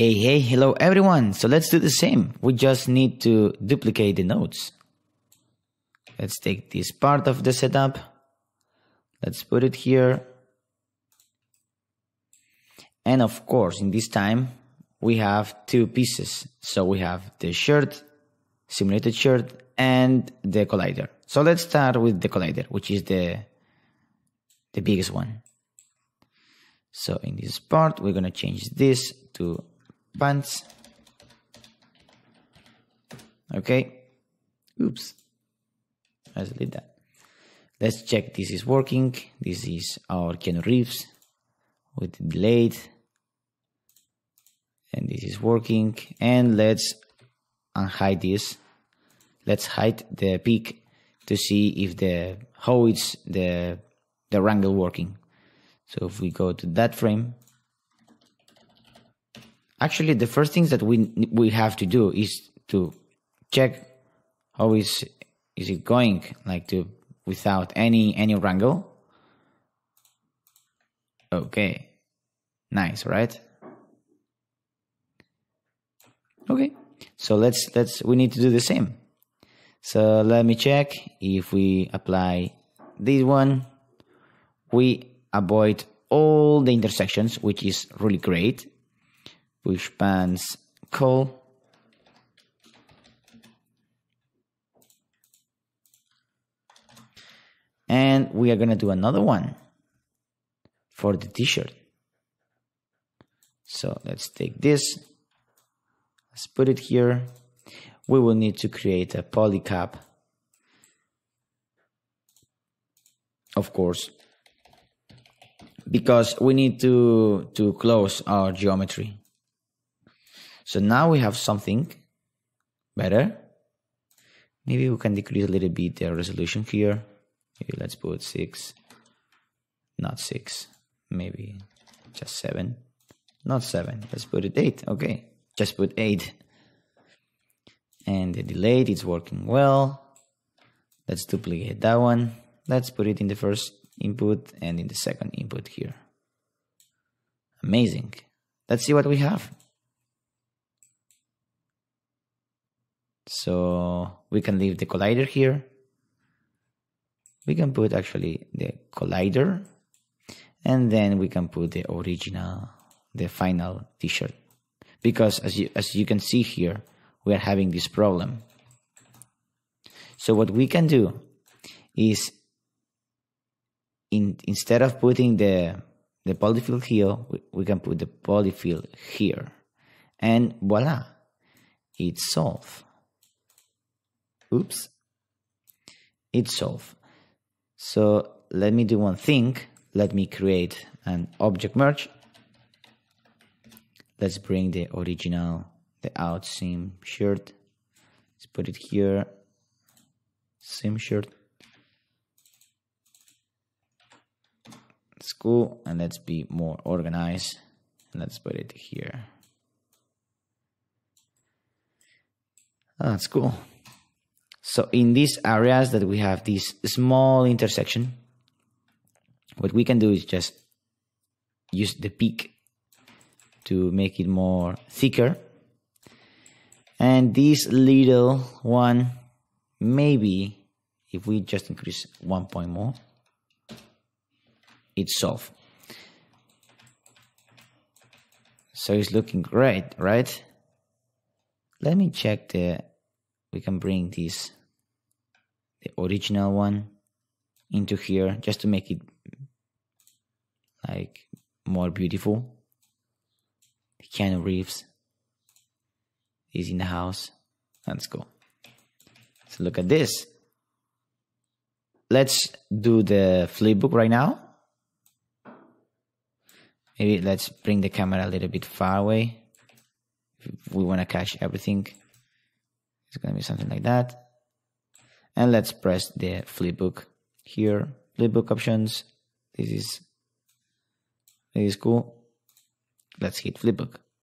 Hey, hey, hello everyone. So let's do the same. We just need to duplicate the nodes. Let's take this part of the setup. Let's put it here. And of course, in this time, we have two pieces. So we have the shirt, simulated shirt, and the collider. So let's start with the collider, which is the, the biggest one. So in this part, we're going to change this to pants. Okay. Oops. Let's delete that. Let's check this is working. This is our Keanu Reeves with the delayed. And this is working. And let's unhide this. Let's hide the peak to see if the how it's the the wrangle working. So if we go to that frame, actually the first things that we we have to do is to check how is is it going like to without any any wrangle. Okay, nice, right? Okay, so let's let's we need to do the same. So let me check if we apply this one, we avoid all the intersections, which is really great. Push pans call. And we are going to do another one for the t-shirt. So let's take this. Let's put it here. We will need to create a poly cap. Of course, because we need to to close our geometry so now we have something better. Maybe we can decrease a little bit the resolution here. Maybe let's put 6 not 6 maybe just 7 not 7 let's put it 8 okay. Just put 8 and the delayed is working well. Let's duplicate that one. Let's put it in the first input and in the second input here. Amazing. Let's see what we have. So we can leave the collider here. We can put actually the collider and then we can put the original, the final t-shirt. Because as you, as you can see here, we are having this problem. So what we can do is in, instead of putting the the polyfill here, we, we can put the polyfill here. And voila, it's solved. Oops, it's solved. So let me do one thing. Let me create an object merge. Let's bring the original, the out sim shirt. Let's put it here. Sim shirt. It's cool. And let's be more organized. Let's put it here. Oh, that's cool. So in these areas that we have this small intersection, what we can do is just use the peak to make it more thicker. And this little one, maybe if we just increase one point more, itself. So it's looking great, right? Let me check the, we can bring this, the original one into here just to make it like more beautiful. The Keanu Reeves is in the house. Let's go. So look at this. Let's do the flipbook right now. Maybe let's bring the camera a little bit far away. If we want to catch everything. It's going to be something like that. And let's press the flipbook here. Flipbook options. This is, this is cool. Let's hit flipbook.